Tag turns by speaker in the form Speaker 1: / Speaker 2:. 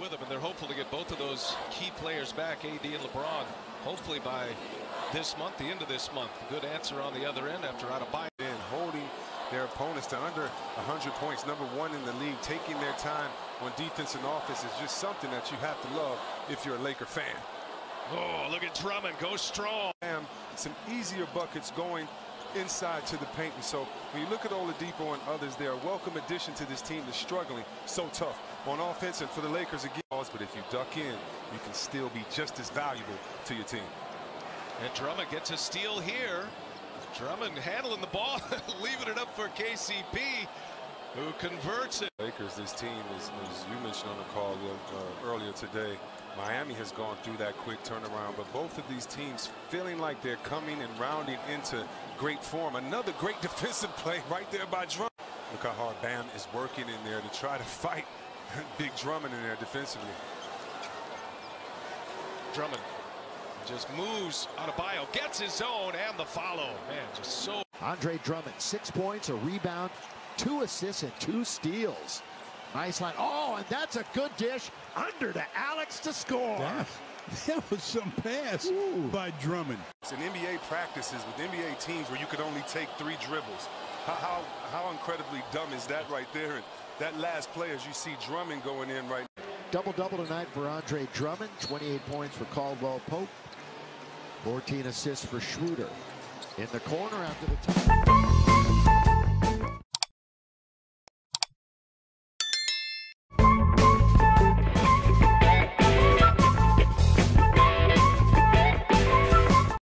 Speaker 1: with them, and they're hopeful to get both of those key players back, AD and LeBron, hopefully by this month, the end of this month. Good answer on the other end after out of bye.
Speaker 2: And holding their opponents to under 100 points, number one in the league, taking their time on defense and offense is just something that you have to love if you're a Laker fan.
Speaker 1: Oh, look at Drummond go strong.
Speaker 2: Some easier buckets going inside to the paint. And so when you look at Oladipo and others, they're a welcome addition to this team that's struggling so tough on offense and for the Lakers again. But if you duck in, you can still be just as valuable to your team.
Speaker 1: And Drummond gets a steal here. Drummond handling the ball, leaving it up for KCP, who converts it.
Speaker 2: Lakers, this team, is, as you mentioned on the call uh, earlier today, Miami has gone through that quick turnaround, but both of these teams feeling like they're coming and rounding into great form. Another great defensive play right there by Drummond. Look how hard Bam is working in there to try to fight Big Drummond in there defensively.
Speaker 1: Drummond just moves on a bio, gets his own and the follow. Man, just so.
Speaker 3: Andre Drummond, six points, a rebound, two assists, and two steals. Nice line. Oh, and that's a good dish under to Alex to score.
Speaker 4: That, that was some pass Ooh. by Drummond.
Speaker 2: It's in NBA practices with NBA teams where you could only take three dribbles. How, how, how incredibly dumb is that right there? And that last play, as you see Drummond going in right now.
Speaker 3: Double-double tonight for Andre Drummond. 28 points for Caldwell Pope. 14 assists for Schroeder. In the corner after the time.